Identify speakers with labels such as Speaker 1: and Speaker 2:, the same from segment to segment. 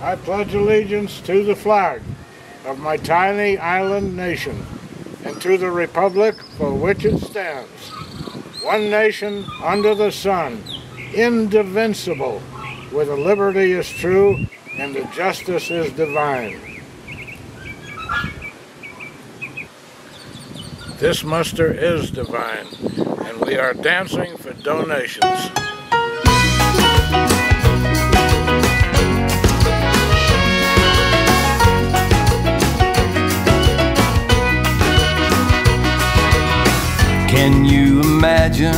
Speaker 1: I pledge allegiance to the flag of my tiny island nation and to the republic for which it stands, one nation under the sun, indivisible, where the liberty is true and the justice is divine. This muster is divine, and we are dancing for donations.
Speaker 2: Can you imagine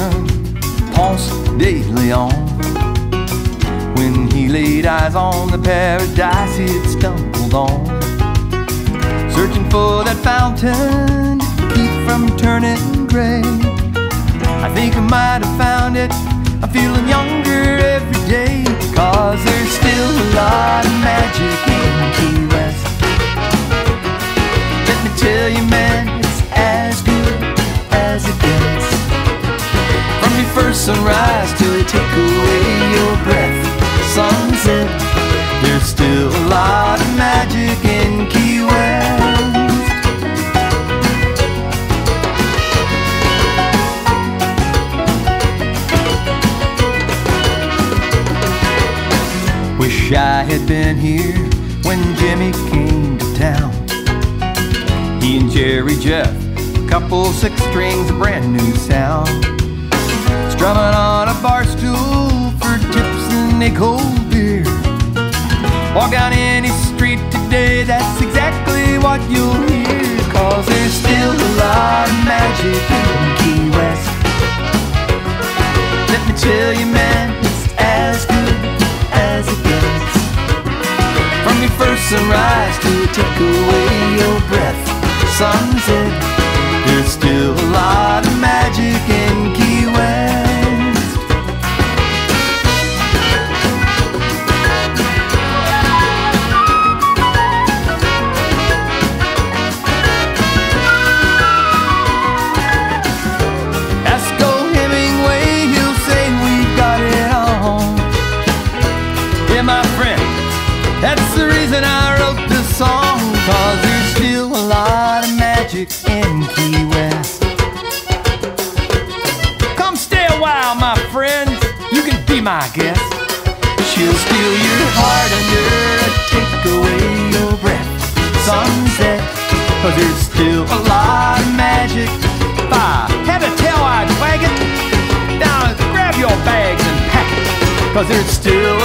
Speaker 2: Ponce de Leon when he laid eyes on the paradise he'd stumbled on? Searching for that fountain to keep from turning gray. I think I might have found it. I'm feeling younger every day. Cause there's still a lot sunrise till they take away your breath, sunset. There's still a lot of magic in Key West. Wish I had been here when Jimmy came to town. He and Jerry Jeff, a couple six strings, a brand new sound. Strumming on a bar stool for tips and a cold beer. Walk down any street today, that's exactly what you'll hear. Cause there's still a lot of magic in Key West. Let me tell you, man, it's as good as it gets. From your first sunrise to take away your breath, sunset. There's still a lot of magic in Key magic in Key West. Come stay a while, my friend. You can be my guest. She'll steal your heart under a take away your breath. Sunset, cause there's still a lot of magic. I had a tail, I'd wag it. Now grab your bags and pack it. Cause there's still